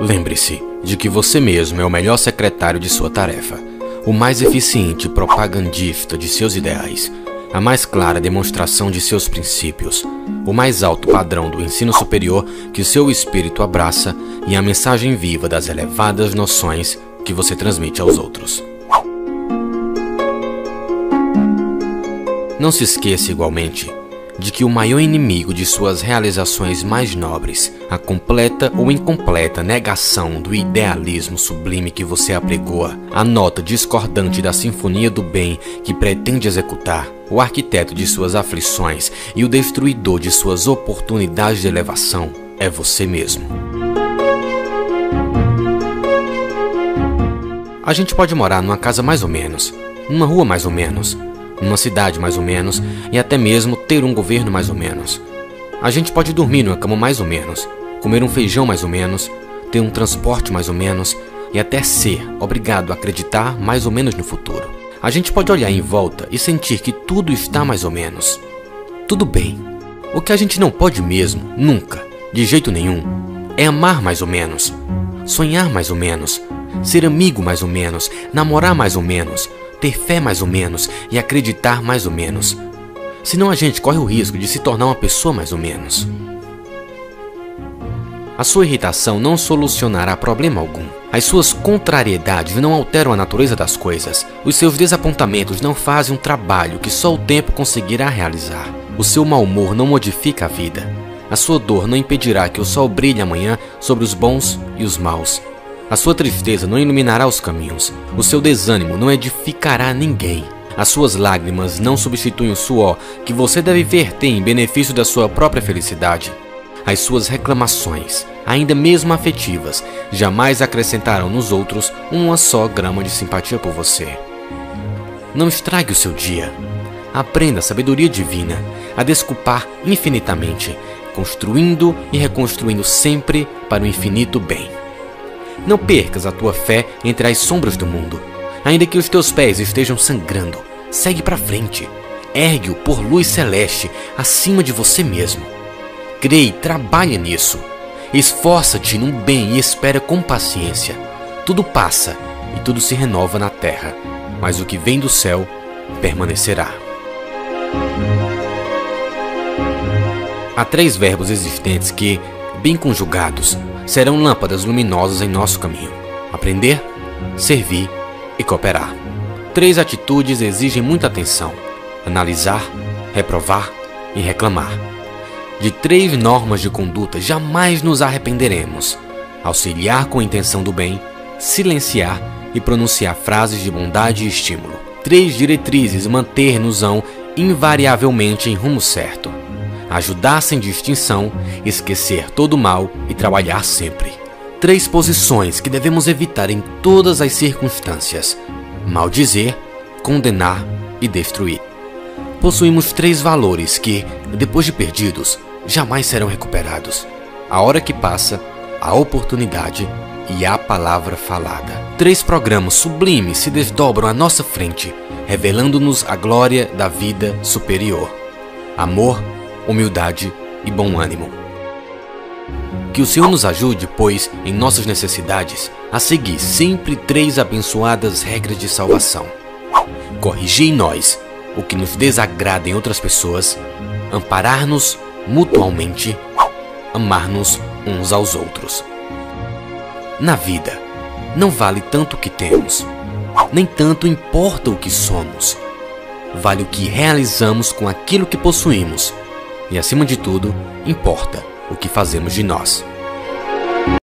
Lembre-se de que você mesmo é o melhor secretário de sua tarefa, o mais eficiente propagandista de seus ideais, a mais clara demonstração de seus princípios, o mais alto padrão do ensino superior que seu espírito abraça e a mensagem viva das elevadas noções que você transmite aos outros. Não se esqueça igualmente de que o maior inimigo de suas realizações mais nobres, a completa ou incompleta negação do idealismo sublime que você apregoa, a nota discordante da sinfonia do bem que pretende executar, o arquiteto de suas aflições e o destruidor de suas oportunidades de elevação, é você mesmo. A gente pode morar numa casa mais ou menos, numa rua mais ou menos, numa cidade mais ou menos e até mesmo ter um governo mais ou menos. A gente pode dormir numa cama mais ou menos, comer um feijão mais ou menos, ter um transporte mais ou menos e até ser obrigado a acreditar mais ou menos no futuro. A gente pode olhar em volta e sentir que tudo está mais ou menos. Tudo bem. O que a gente não pode mesmo, nunca, de jeito nenhum, é amar mais ou menos, sonhar mais ou menos, ser amigo mais ou menos, namorar mais ou menos, ter fé mais ou menos e acreditar mais ou menos. Senão a gente corre o risco de se tornar uma pessoa mais ou menos. A sua irritação não solucionará problema algum. As suas contrariedades não alteram a natureza das coisas. Os seus desapontamentos não fazem um trabalho que só o tempo conseguirá realizar. O seu mau humor não modifica a vida. A sua dor não impedirá que o sol brilhe amanhã sobre os bons e os maus. A sua tristeza não iluminará os caminhos, o seu desânimo não edificará ninguém. As suas lágrimas não substituem o suor que você deve verter em benefício da sua própria felicidade. As suas reclamações, ainda mesmo afetivas, jamais acrescentarão nos outros uma só grama de simpatia por você. Não estrague o seu dia. Aprenda a sabedoria divina, a desculpar infinitamente, construindo e reconstruindo sempre para o infinito bem. Não percas a tua fé entre as sombras do mundo. Ainda que os teus pés estejam sangrando, segue para frente. Ergue-o por luz celeste acima de você mesmo. Creia e trabalha nisso. Esforça-te no bem e espera com paciência. Tudo passa e tudo se renova na terra, mas o que vem do céu permanecerá. Há três verbos existentes que, bem conjugados, serão lâmpadas luminosas em nosso caminho: aprender, servir e cooperar. Três atitudes exigem muita atenção: analisar, reprovar e reclamar. De três normas de conduta jamais nos arrependeremos: auxiliar com a intenção do bem, silenciar e pronunciar frases de bondade e estímulo. Três diretrizes manter-nos-ão invariavelmente em rumo certo ajudar sem distinção, esquecer todo o mal e trabalhar sempre. Três posições que devemos evitar em todas as circunstâncias: maldizer, condenar e destruir. Possuímos três valores que, depois de perdidos, jamais serão recuperados: a hora que passa, a oportunidade e a palavra falada. Três programas sublimes se desdobram à nossa frente, revelando-nos a glória da vida superior: amor, humildade e bom ânimo. Que o Senhor nos ajude, pois, em nossas necessidades, a seguir sempre três abençoadas regras de salvação: corrigir em nós o que nos desagrada em outras pessoas, amparar-nos mutualmente, amar-nos uns aos outros. Na vida, não vale tanto o que temos, nem tanto importa o que somos. Vale o que realizamos com aquilo que possuímos e, acima de tudo, importa o que fazemos de nós.